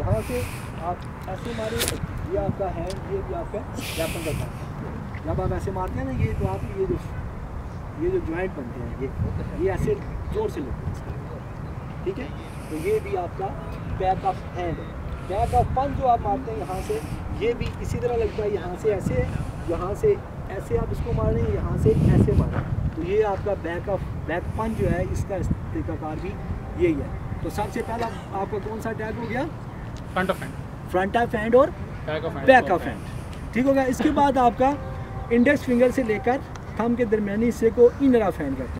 यहाँ से आप ऐसे मारे ये आपका हैंड ये भी आपका वेपन का काम जब आप ऐसे मारते हैं ना, ये तो आप, ये जो ये जो जॉइंट बनते हैं, ये ये ऐसे ज़ोर से लगते हैं ठीक है? तो ये भी आपका बैक ऑफ़ हैंड है। बैक ऑफ़ पंच जो आप मारते हैं यहाँ से, ये भी इसी तरह लगता है, यहाँ से ऐसे, यहाँ से ऐसे आप इसको मार रहे हैं यहाँ से ऐसे मारें। तो ये आपका बैक ऑफ़ बैक पंच जो है, इसका तरीकाकार भी यही है। तो सबसे पहला आपका कौन सा टैग हो गया? Front of hand front of hand और बैक ऑफ़ हैंड ठीक हो गया? ठीक होगा इसके बाद आपका इंडेक्स फिंगर से लेकर थम के दरमिया हिस्से को इनर ऑफ़ हैंड करते हैं।